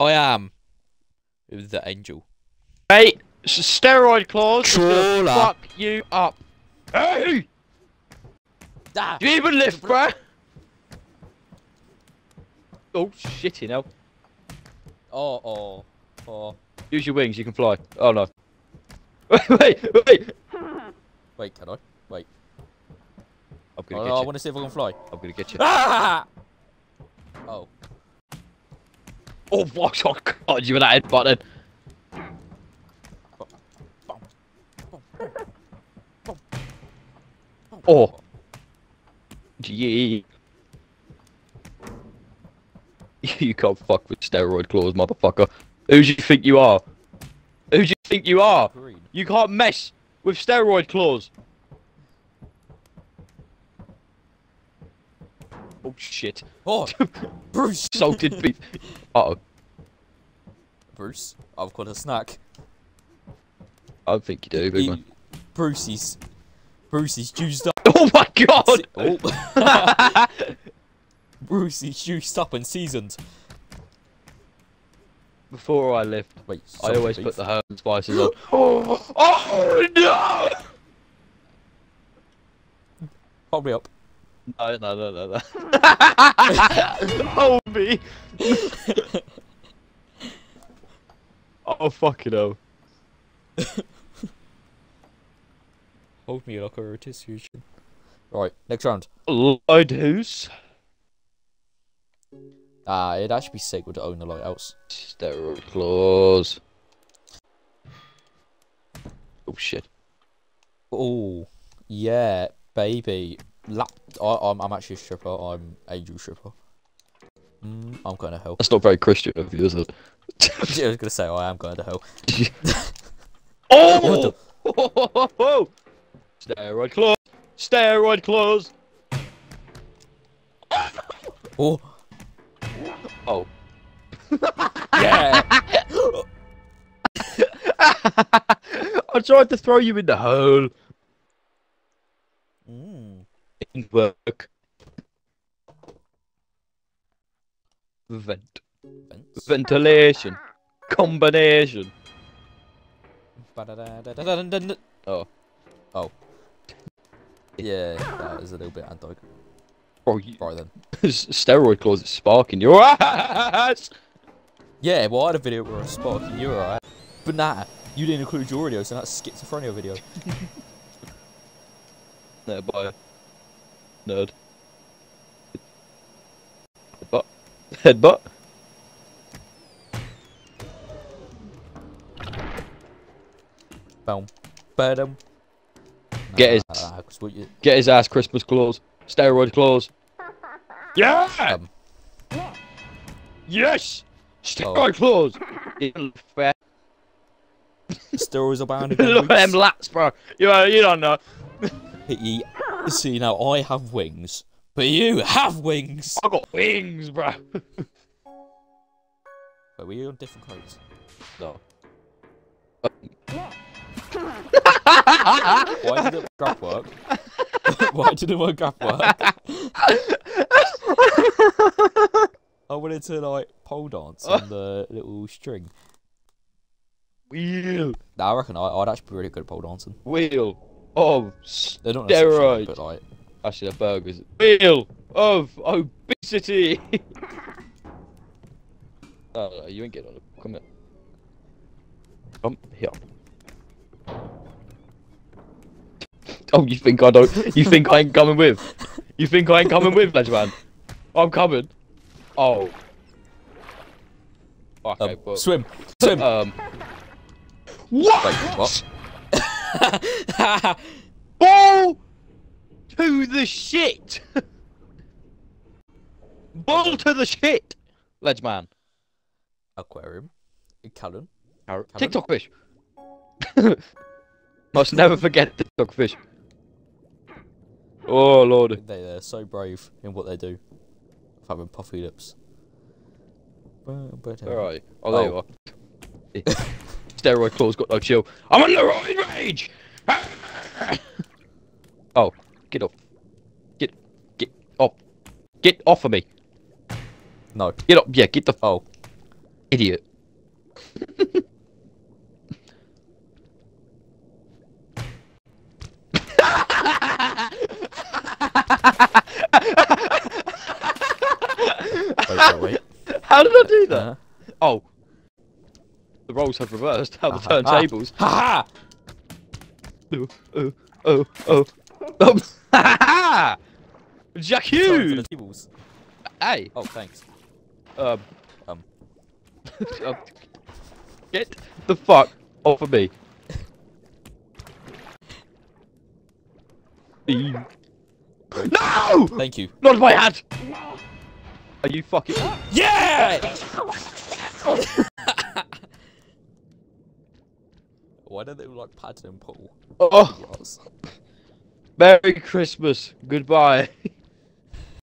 I am the angel. Mate, s- steroid claws is gonna Trawler. fuck you up. Hey! Ah, Do you even lift, bruh? Oh, shit, you know. oh, oh, oh. Use your wings, you can fly. Oh, no. wait, wait, wait. Wait, can I? Wait. I'm Oh, gonna no, I get you. I want to see if I can fly. I'm gonna get you. Ah! Oh. Oh, what? Oh, God, you were that headbutt then. Oh. Gee. You can't fuck with steroid claws, motherfucker. Who do you think you are? Who do you think you are? You can't mess with steroid claws. Oh shit. Oh, Bruce. Salted beef. Uh oh. Bruce, I've got a snack. I don't think you do, big man. Brucey's. Brucey's juiced up. Oh my god! Oh. Brucey's juiced up and seasoned. Before I left, Wait, I always beef. put the herb and spices on. Oh, oh no! Hold me up. No, no, no, no, no. Hold me. oh fucking hell. Hold me like a rotisserie chicken. Right, next round. Lighthouse. Ah, it'd actually be sick to own the lighthouse. Steroid claws. Oh shit. Oh, yeah, baby. Lap. I, I'm, I'm actually a stripper. I'm angel stripper. Mm, I'm going to hell. That's not very Christian of you, is it? I was gonna say oh, I am going to hell. oh! Steroid claws. Steroid claws. Oh, Oh. yeah. I tried to throw you in the hole. Work. Vent. Fence. Ventilation. Combination. Oh. Oh. Yeah, that is a little bit anti. Oh, Bro, you, Right then. steroid claws is sparking your ass. Yeah, well, I had a video where I was sparking you, alright? But nah, you didn't include your audio, so that's schizophrenia video. No, bye. Nerd. Headbutt. Headbutt. Boom. Ba-dum. Get his- Ah, 'cause Get his ass Christmas claws. Steroid claws. Yeah! um, Yes! Steroid claws! Fat. steroids are bound Look at them lats, bro. You, uh, you don't know. Ye- See, now I have wings, but you have wings! I got wings, bro. But we're on different codes. No. Why did it grab work? Why didn't my grab work? I wanted to like pole dance on the little string. Wheel. Nah, I reckon I, I'd actually be really good at pole dancing. Wheel of They're not necessarily, Steroids. but like, Actually, they're burgers. Wheel of obesity. no, no, you ain't getting on it. Come here. Come here. Oh, you think I don't? You think I ain't coming with? You think I ain't coming with, Ledgeman? I'm coming. Oh. Okay, um, well, swim, swim. um. What? Wait, what? Ball to the shit. Ball to the shit. Ledgeman. Aquarium. Callum? TikTok fish. Must never forget TikTok fish. Oh lord. They, they're so brave in what they do. Having puffy lips. Where oh, are you? Oh, there Oh. you are. Steroid claws got no chill. I'm on the roid rage. oh, get off. Get, get off. Get off of me. No. Get up. Yeah, get the. Oh. Idiot. Wait, wait, wait. How did I do that? Uh, Oh. The roles have reversed. How the turntables. ha Oh, oh, oh, oh. oh. ha! Jack Sorry Hughes! the tables. Hey, Oh, thanks. um. Um. um, Get the fuck off of me. No! Thank you. Not my hat! Are you fucking. Yeah! Why don't they look like Paddington and Paul? Oh, Yes. Merry Christmas. Goodbye.